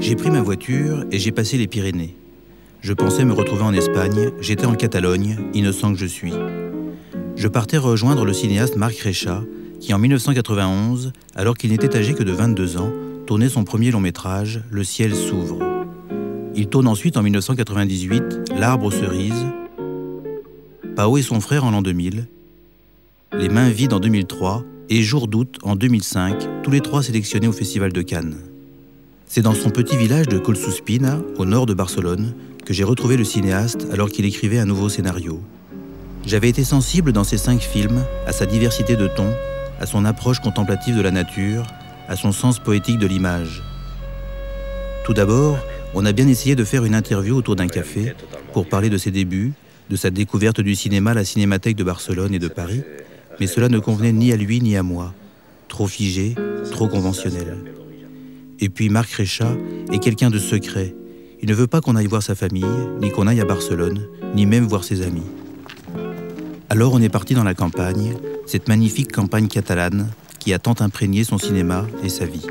J'ai pris ma voiture et j'ai passé les Pyrénées. Je pensais me retrouver en Espagne, j'étais en Catalogne, innocent que je suis. Je partais rejoindre le cinéaste Marc Recha, qui en 1991, alors qu'il n'était âgé que de 22 ans, tournait son premier long métrage, Le ciel s'ouvre. Il tourne ensuite en 1998 L'arbre aux cerises, Pao et son frère en l'an 2000, Les mains vides en 2003 et Jour d'août en 2005, tous les trois sélectionnés au Festival de Cannes. C'est dans son petit village de Colsuspina, au nord de Barcelone, que j'ai retrouvé le cinéaste alors qu'il écrivait un nouveau scénario. J'avais été sensible dans ces cinq films à sa diversité de tons, à son approche contemplative de la nature, à son sens poétique de l'image. Tout d'abord, on a bien essayé de faire une interview autour d'un café pour parler de ses débuts, de sa découverte du cinéma à la Cinémathèque de Barcelone et de Paris, mais cela ne convenait ni à lui ni à moi. Trop figé, trop conventionnel. Et puis Marc Recha est quelqu'un de secret. Il ne veut pas qu'on aille voir sa famille, ni qu'on aille à Barcelone, ni même voir ses amis. Alors on est parti dans la campagne, cette magnifique campagne catalane qui a tant imprégné son cinéma et sa vie.